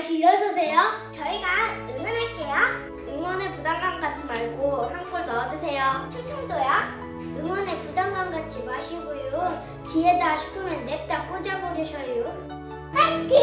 다시 일어서세요. 저희가 응원할게요. 응원에 부담감 갖지 말고 한 골 넣어주세요. 충청도요. 응원에 부담감 갖지 마시고요. 기회다 싶으면 냅다 꽂아버리셔요. 화이팅!